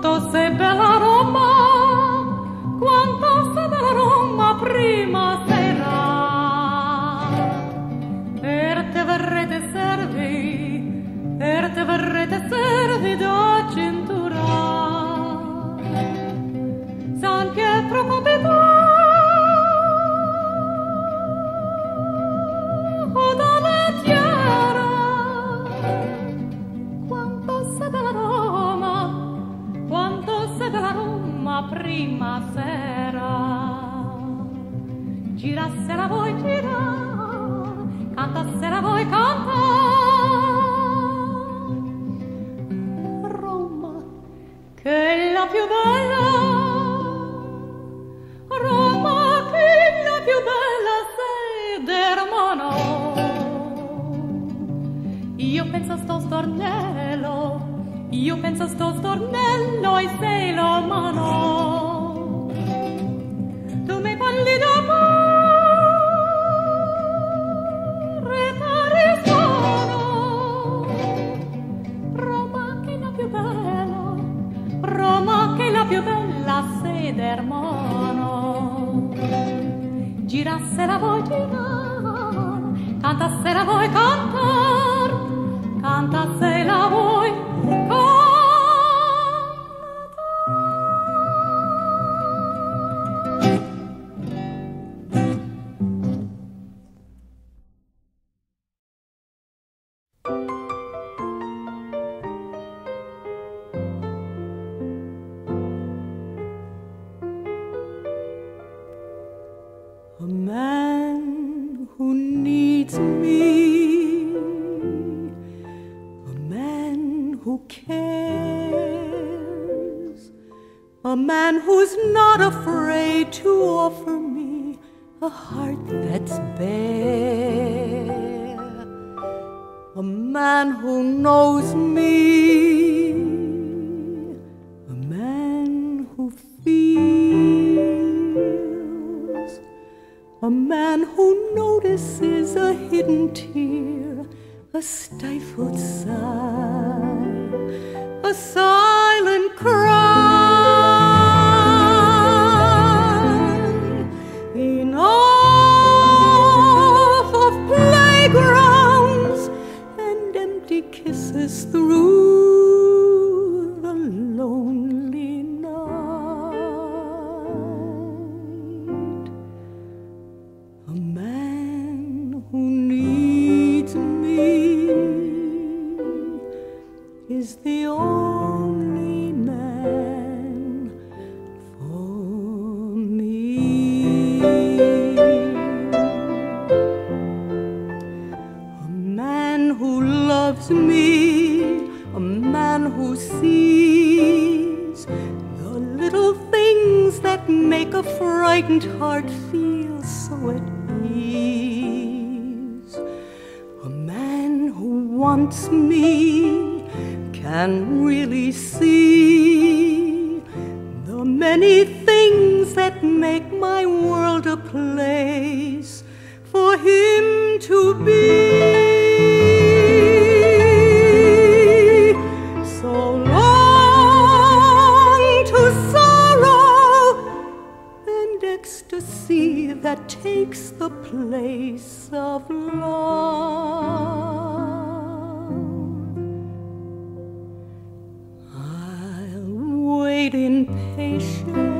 Quanto una primavera. Girasse la voi girare, cantasse la voi cantare. Roma, che è la più bella, Roma, che è la più bella sei d'ermano. Io penso sto stornendo, io penso sto stornello e sei l'umano. Tu mi parli d'amore, pare suono. Roma che è la più bella, Roma che è la più bella sede ermano. Gira se la vuoi girare, canta se la vuoi cantar, me, a man who cares, a man who's not afraid to offer me a heart that's bare, a man who knows me, a man who feels. A man who notices a hidden tear, a stifled sigh, a silent a man who sees the little things that make a frightened heart feel so at ease. A man who wants me can really see the many things that make my world a place for him to be. That takes the place of love. I'll wait in patience